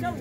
正